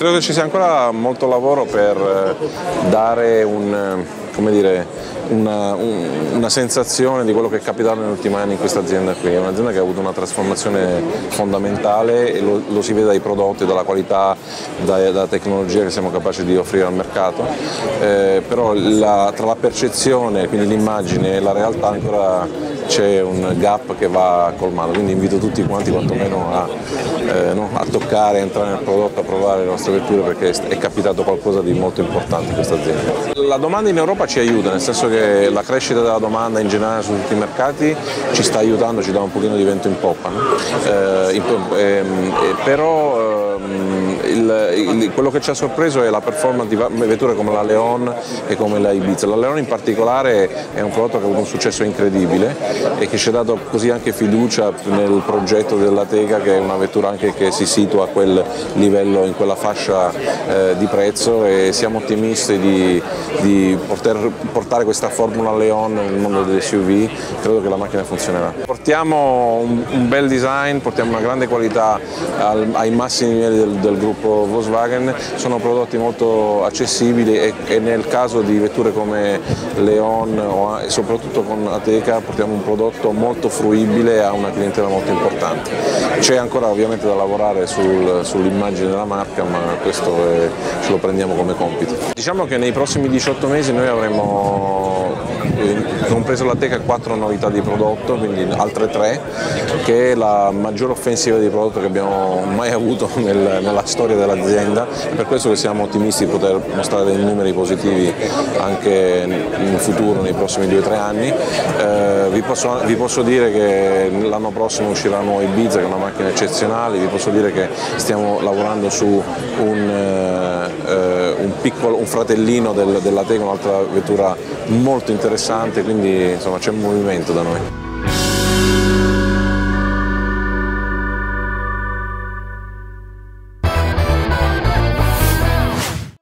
credo che ci sia ancora molto lavoro per eh, dare un, come dire, una, una, sensazione di quello che è capitato negli ultimi anni in questa azienda qui, è un'azienda che ha avuto una trasformazione fondamentale e lo, lo si vede dai prodotti, dalla qualità, da, dalla tecnologia che siamo capaci di offrire al mercato, eh, però la, tra la percezione, quindi l'immagine e la realtà ancora c'è un gap che va colmato, quindi invito tutti quanti quantomeno a, eh, no, a toccare, a entrare nel prodotto, a provare le nostre vetture perché è capitato qualcosa di molto importante in questa azienda. La domanda in Europa ci aiuta, nel senso che la crescita della domanda in generale su tutti i mercati ci sta aiutando, ci dà un pochino di vento in poppa, no? eh, in, eh, però ehm, il, quello che ci ha sorpreso è la performance di vetture come la Leon e come la Ibiza. La Leon in particolare è un prodotto che ha avuto un successo incredibile e che ci ha dato così anche fiducia nel progetto della Tega che è una vettura anche che si situa a quel livello, in quella fascia eh, di prezzo e siamo ottimisti di, di poter portare questa Formula Leon nel mondo delle SUV, credo che la macchina funzionerà. Portiamo un, un bel design, portiamo una grande qualità al, ai massimi livelli del, del gruppo Volkswagen, sono prodotti molto accessibili e, e nel caso di vetture come Leon o, e soprattutto con Ateca portiamo un prodotto molto fruibile a una clientela molto importante. C'è ancora ovviamente da lavorare sul, sull'immagine della marca ma questo è, ce lo prendiamo come compito. Diciamo che nei prossimi 18 mesi noi avremo compreso la Teca quattro novità di prodotto, quindi altre tre, che è la maggiore offensiva di prodotto che abbiamo mai avuto nel, nella storia dell'azienda per questo che siamo ottimisti di poter mostrare dei numeri positivi anche in futuro, nei prossimi due o tre anni. Eh, vi, posso, vi, posso, dire che l'anno prossimo uscirà un nuovo Ibiza che è una macchina eccezionale, vi posso dire che stiamo lavorando su un, eh, un, piccolo, un fratellino del, della Teca, un'altra vettura molto interessante, quindi quindi insomma c'è un movimento da noi.